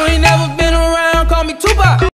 You ain't never